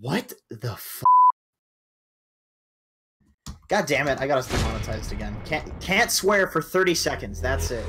What the f? God damn it! I got us demonetized again. Can't can't swear for thirty seconds. That's it.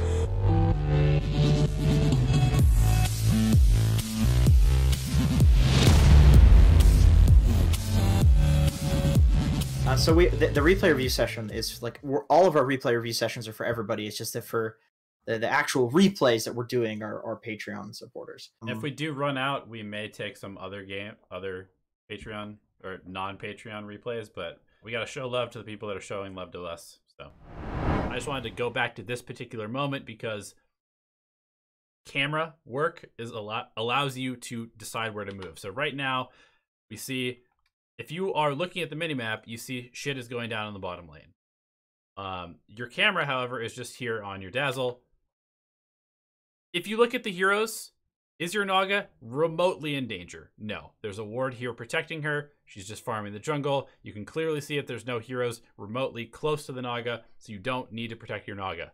Uh, so we the, the, replay review session is like all of our replay review sessions are for everybody. It's just that for the, the actual replays that we're doing are our Patreon supporters. If um, we do run out, we may take some other game, other Patreon or non-Patreon replays, but we got to show love to the people that are showing love to us. So I just wanted to go back to this particular moment because camera work is a lot allows you to decide where to move. So right now we see if you are looking at the minimap, you see shit is going down in the bottom lane. Um, your camera, however, is just here on your dazzle. If you look at the heroes, is your Naga remotely in danger? No. There's a ward here protecting her. She's just farming the jungle. You can clearly see it. There's no heroes remotely close to the Naga, so you don't need to protect your Naga.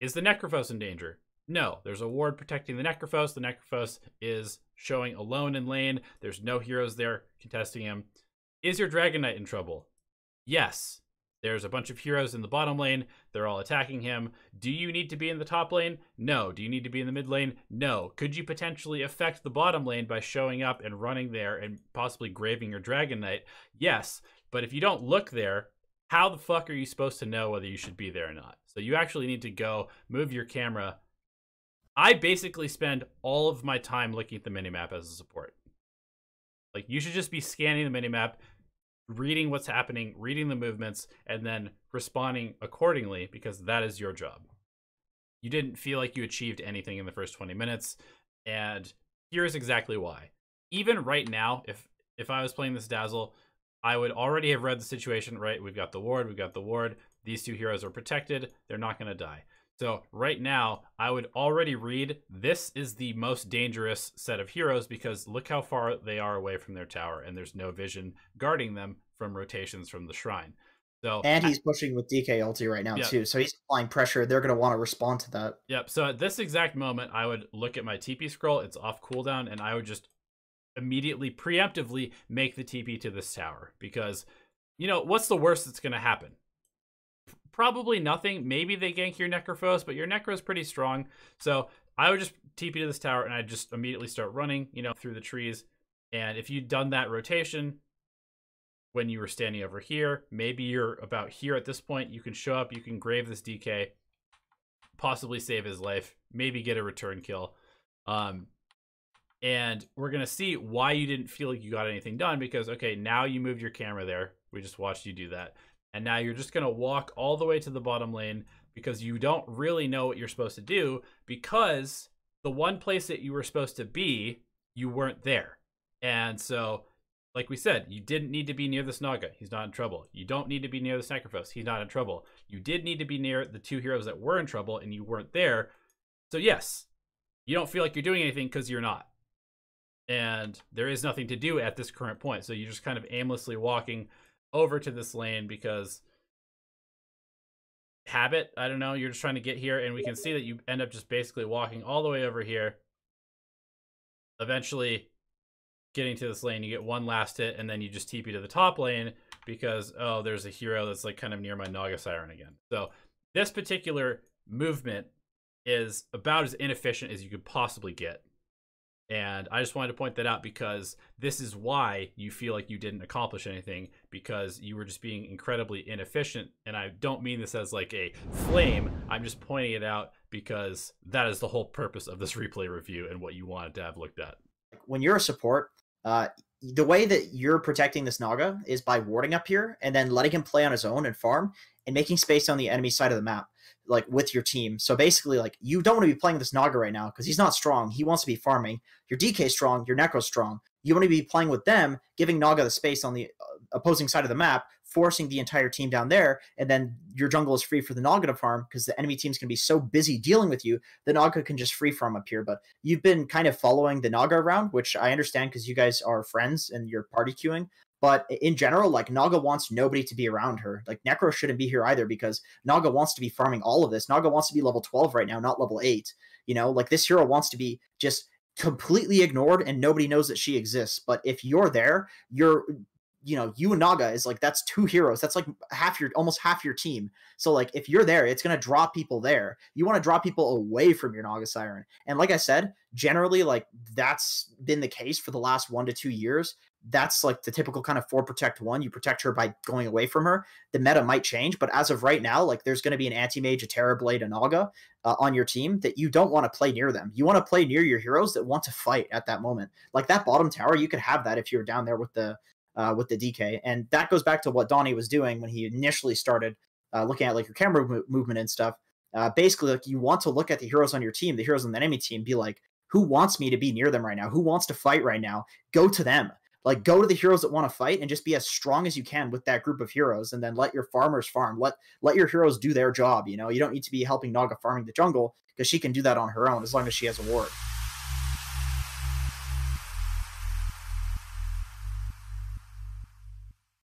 Is the Necrophos in danger? No. There's a ward protecting the Necrophos. The Necrophos is showing alone in lane. There's no heroes there contesting him. Is your Dragon Knight in trouble? Yes. There's a bunch of heroes in the bottom lane. They're all attacking him. Do you need to be in the top lane? No. Do you need to be in the mid lane? No. Could you potentially affect the bottom lane by showing up and running there and possibly graving your Dragon Knight? Yes. But if you don't look there, how the fuck are you supposed to know whether you should be there or not? So you actually need to go move your camera. I basically spend all of my time looking at the minimap as a support. Like you should just be scanning the minimap, reading what's happening, reading the movements, and then responding accordingly because that is your job. You didn't feel like you achieved anything in the first 20 minutes, and here's exactly why. Even right now, if if I was playing this Dazzle, I would already have read the situation, right? We've got the ward, we've got the ward. These two heroes are protected. They're not going to die. So right now, I would already read this is the most dangerous set of heroes because look how far they are away from their tower, and there's no vision guarding them from rotations from the shrine. So and he's pushing with DK ulti right now yep. too, so he's applying pressure. They're going to want to respond to that. Yep. So at this exact moment, I would look at my TP scroll. It's off cooldown, and I would just immediately preemptively make the TP to this tower because you know what's the worst that's going to happen? Probably nothing. Maybe they gank your Necrophos, but your Necro is pretty strong. So I would just TP to this tower and I'd just immediately start running, you know, through the trees. And if you'd done that rotation when you were standing over here, maybe you're about here at this point, you can show up, you can grave this DK, possibly save his life, maybe get a return kill. Um, and we're going to see why you didn't feel like you got anything done because, okay, now you moved your camera there. We just watched you do that. And now you're just going to walk all the way to the bottom lane because you don't really know what you're supposed to do because the one place that you were supposed to be, you weren't there. And so, like we said, you didn't need to be near this Naga. He's not in trouble. You don't need to be near the Sacrifice. He's not in trouble. You did need to be near the two heroes that were in trouble and you weren't there. So, yes, you don't feel like you're doing anything because you're not. And there is nothing to do at this current point. So, you're just kind of aimlessly walking over to this lane because habit i don't know you're just trying to get here and we can see that you end up just basically walking all the way over here. Eventually getting to this lane you get one last hit and then you just TP to the top lane because oh there's a hero that's like kind of near my Naga Siren again. So this particular movement is about as inefficient as you could possibly get and I just wanted to point that out because this is why you feel like you didn't accomplish anything because you were just being incredibly inefficient. And I don't mean this as like a flame. I'm just pointing it out because that is the whole purpose of this replay review and what you wanted to have looked at. When you're a support, uh, the way that you're protecting this Naga is by warding up here and then letting him play on his own and farm and making space on the enemy side of the map like with your team. So basically, like you don't want to be playing this Naga right now because he's not strong. He wants to be farming. Your DK strong, your Necro strong. You want to be playing with them, giving Naga the space on the uh, opposing side of the map, forcing the entire team down there, and then your jungle is free for the Naga to farm because the enemy team's gonna be so busy dealing with you, the Naga can just free farm up here. But you've been kind of following the Naga around, which I understand because you guys are friends and you're party queuing. But in general, like Naga wants nobody to be around her. Like Necro shouldn't be here either because Naga wants to be farming all of this. Naga wants to be level 12 right now, not level 8. You know, like this hero wants to be just completely ignored and nobody knows that she exists. But if you're there, you're you know, you and Naga is like that's two heroes. That's like half your almost half your team. So like if you're there, it's gonna draw people there. You want to draw people away from your Naga Siren. And like I said, generally like that's been the case for the last one to two years. That's like the typical kind of four protect one. You protect her by going away from her. The meta might change, but as of right now, like there's going to be an anti mage, a Terrorblade, a Naga uh, on your team that you don't want to play near them. You want to play near your heroes that want to fight at that moment. Like that bottom tower, you could have that if you're down there with the uh, with the DK. And that goes back to what Donnie was doing when he initially started uh, looking at like your camera mo- movement and stuff. Uh, basically, like you want to look at the heroes on your team, the heroes on the enemy team, be like, who wants me to be near them right now? Who wants to fight right now? Go to them. Like go to the heroes that want to fight and just be as strong as you can with that group of heroes, and then let your farmers farm. Let let your heroes do their job. You know, you don't need to be helping Naga farming the jungle because she can do that on her own as long as she has a ward.